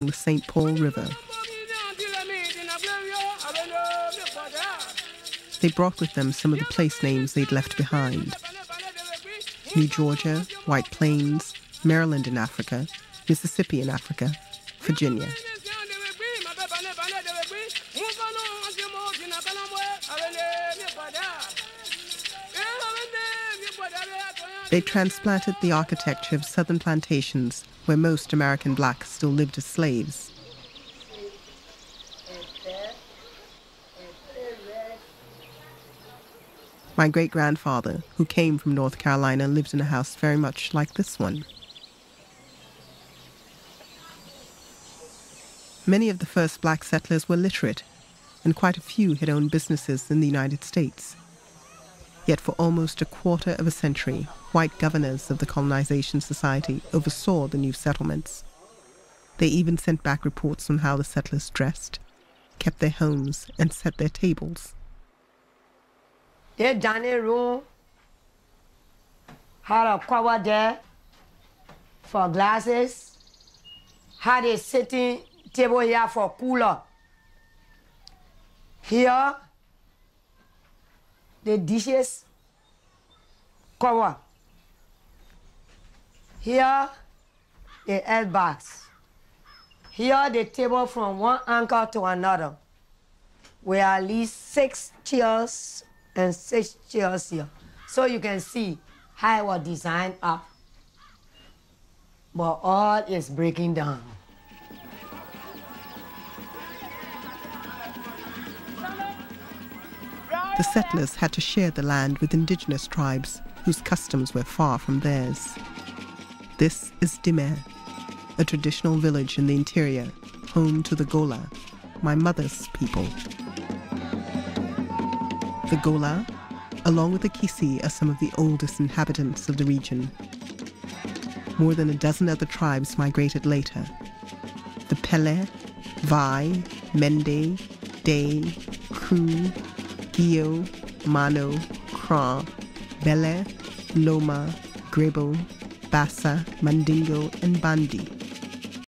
the St. Paul River. They brought with them some of the place names they'd left behind. New Georgia, White Plains, Maryland in Africa, Mississippi in Africa, Virginia. They transplanted the architecture of southern plantations where most American blacks still lived as slaves. My great grandfather, who came from North Carolina, lived in a house very much like this one. Many of the first black settlers were literate, and quite a few had owned businesses in the United States. Yet for almost a quarter of a century, white governors of the Colonization Society oversaw the new settlements. They even sent back reports on how the settlers dressed, kept their homes, and set their tables. Their dining room had a cover there for glasses, had a sitting table here for cooler. Here, the dishes cover. Here, the L box. Here, the table from one anchor to another. With at least six chairs and six chairs here. So you can see how it was designed up. But all is breaking down. The settlers had to share the land with indigenous tribes whose customs were far from theirs. This is Dimeh, a traditional village in the interior, home to the Gola, my mother's people. The Gola, along with the Kisi, are some of the oldest inhabitants of the region. More than a dozen other tribes migrated later. The Kpelle, Vai, Mende, Dei, Kru, Gio, Mano, Krahn, Bele, Loma, Grebo, Bassa, Mandingo, and Bandi.